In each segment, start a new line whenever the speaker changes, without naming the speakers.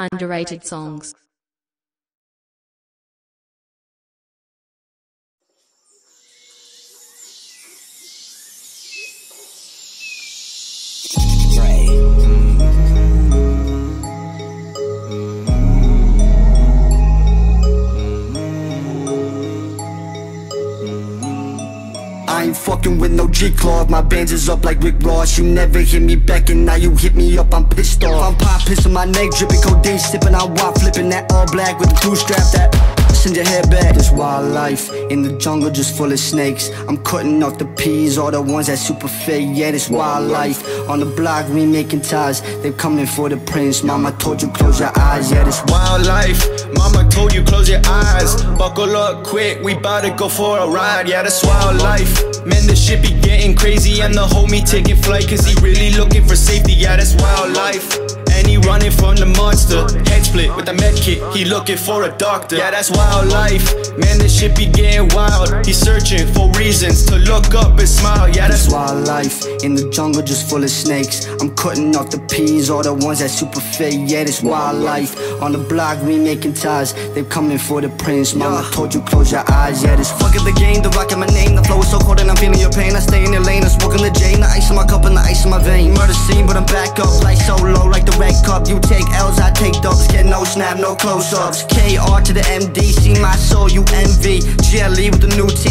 Underrated songs.
I ain't fucking with no G-Claw My bands is up like Rick Ross. You never hit me back and now you hit me up I'm pissed off. I'm pop pissing my neck Dripping codeine Sipping out wine Flipping that all black with the two strap That send your head back. This wildlife in the jungle just full of snakes. I'm cutting off the peas All the ones that super fake. Yeah, this wildlife. On the block we making ties. They coming for the prince. Mama told you close your eyes. Yeah, this
Wildlife, mama told you close your eyes. Buckle up quick, we bout to go for a ride. Yeah, that's wildlife. Man, this shit be getting crazy. And the homie taking flight Cause he really looking for safety. Yeah, that's wildlife. And he running from the monster split with the med kit. He looking for a doctor. Yeah, that's wildlife Man, this shit be getting wild. He's searching for reasons to look up and smile. Yeah, that's
This wildlife in the jungle just full of snakes. I'm cutting off the peas, all the ones that super fake Yeah, this wildlife on the block we making ties. They coming for the prince, mama told you close your eyes. Yeah, this fucking the game, the rock in my name The flow is so cold and I'm feeling your pain. I stay in ice in my cup and the ice in my vein. Murder scene, but I'm back up like so low Like the red cup, you take L's, I take dubs Get no snap, no close-ups. KR to the MD, see my soul, you envy. GLE with the new teens,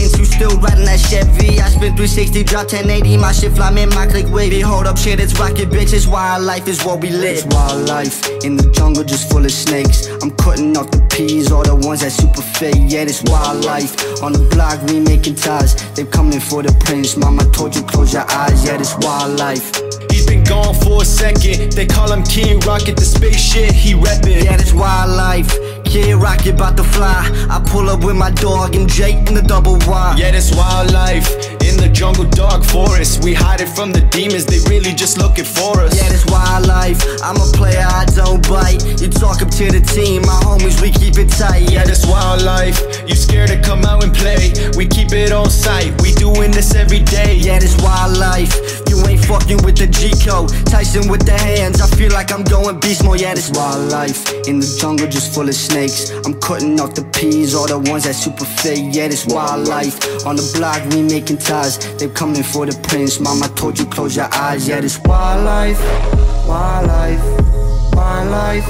360, drop 1080, my shit fly, man, my click wavy Hold up, shit, it's rocket, bitch, it's wildlife, is what we live It's wildlife, in the jungle just full of snakes I'm cutting off the peas, all the ones that super fake Yeah, this wildlife, on the block we making ties They coming for the prince, mama told you close your eyes Yeah, this wildlife
He's been gone for a second They call him King Rocket, the space shit he reppin'
Yeah, this wildlife. Kid Rocket about to fly. I pull up with my dog and Jake in the double wide.
Yeah, this wildlife We hide it from the demons, they really just looking for us.
Yeah, this wildlife. I'm a player, I don't bite. You talk up to the team, my homies, we keep it tight.
Yeah, this wildlife. You scared to come out and play? We keep it on sight. We doing this every day.
Yeah, this wildlife. Fucking with the G code. Tyson with the hands, I feel like I'm going beast mode. Yeah, this wildlife. In the jungle, just full of snakes. I'm cutting off the peas, all the ones that super fake. Yeah, this wildlife. On the block, we making ties. They coming for the prince. Mama told you close your eyes. Yeah, this. Wildlife. Wildlife. Wildlife.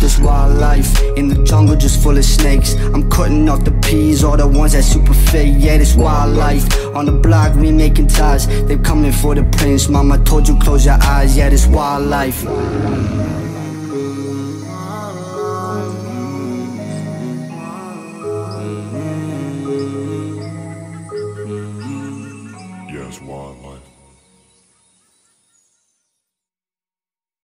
This wildlife in the jungle just full of snakes. I'm cutting off the peas, all the ones that super fake. Yeah, this wildlife on the block we making ties. They coming for the prince. Mama told you close your eyes. Yeah, this wildlife.
Wildlife.